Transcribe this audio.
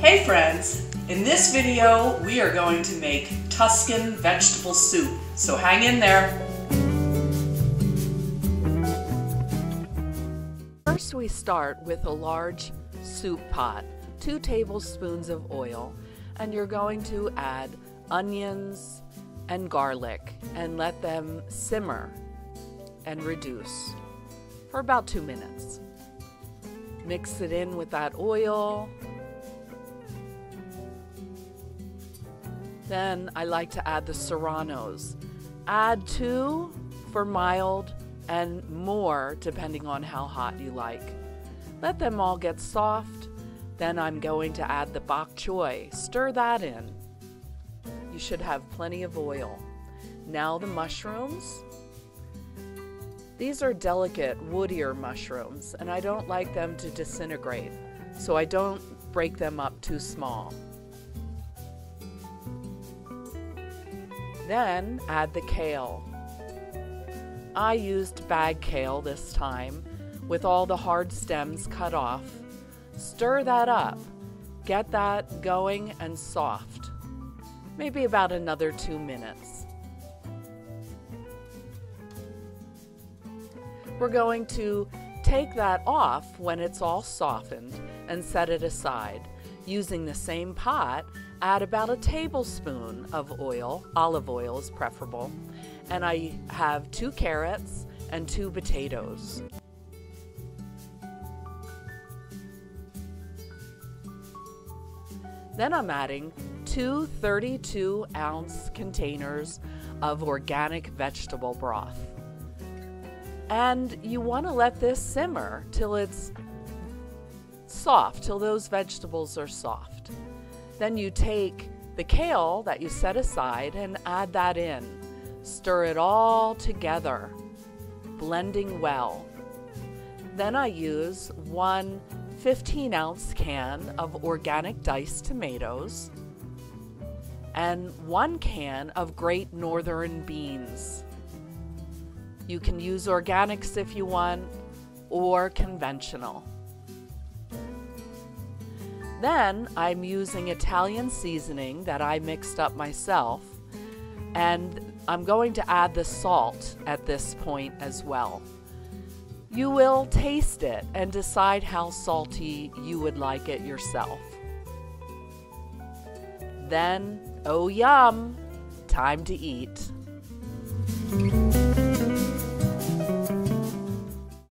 Hey friends! In this video, we are going to make Tuscan vegetable soup, so hang in there. First we start with a large soup pot, two tablespoons of oil, and you're going to add onions and garlic and let them simmer and reduce for about two minutes. Mix it in with that oil. Then I like to add the serranos. Add two for mild and more depending on how hot you like. Let them all get soft. Then I'm going to add the bok choy. Stir that in. You should have plenty of oil. Now the mushrooms. These are delicate, wood ear mushrooms, and I don't like them to disintegrate, so I don't break them up too small. Then add the kale. I used bag kale this time with all the hard stems cut off. Stir that up. Get that going and soft. Maybe about another two minutes. We're going to take that off when it's all softened and set it aside. Using the same pot, add about a tablespoon of oil, olive oil is preferable, and I have two carrots and two potatoes. Then I'm adding two 32 ounce containers of organic vegetable broth. And you want to let this simmer till it's soft, till those vegetables are soft. Then you take the kale that you set aside and add that in. Stir it all together, blending well. Then I use one 15 ounce can of organic diced tomatoes and one can of great northern beans. You can use organics if you want or conventional. Then I'm using Italian seasoning that I mixed up myself and I'm going to add the salt at this point as well. You will taste it and decide how salty you would like it yourself. Then, oh yum, time to eat.